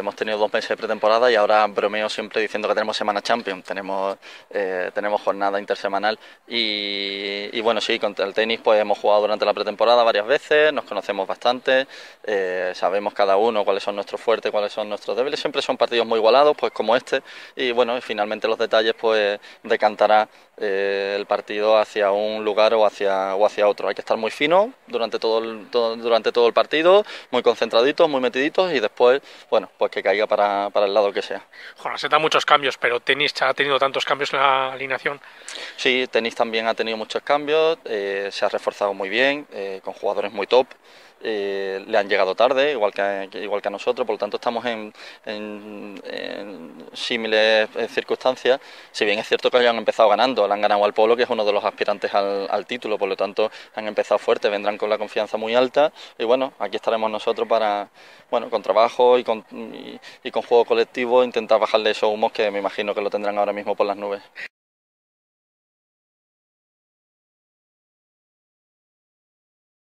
Hemos tenido dos meses de pretemporada y ahora bromeo siempre diciendo que tenemos semana champion, tenemos, eh, tenemos jornada intersemanal y, bueno, sí, contra el tenis pues hemos jugado durante la pretemporada varias veces, nos conocemos bastante, eh, sabemos cada uno cuáles son nuestros fuertes, cuáles son nuestros débiles, siempre son partidos muy igualados pues como este y bueno, finalmente los detalles pues decantará eh, el partido hacia un lugar o hacia, o hacia otro. Hay que estar muy fino durante todo el, durante todo el partido, muy concentraditos, muy metiditos y después, bueno, pues que caiga para, para el lado que sea. se da muchos cambios, pero tenis ha tenido tantos cambios en la alineación. Sí, tenis también ha tenido muchos cambios, eh, se ha reforzado muy bien, eh, con jugadores muy top. Eh, le han llegado tarde, igual que, igual que a nosotros, por lo tanto estamos en, en, en símiles circunstancias, si bien es cierto que hayan empezado ganando, le han ganado al Polo, que es uno de los aspirantes al, al, título, por lo tanto han empezado fuerte, vendrán con la confianza muy alta y bueno, aquí estaremos nosotros para, bueno, con trabajo y con, y, y con juego colectivo intentar bajarle esos humos que me imagino que lo tendrán ahora mismo por las nubes.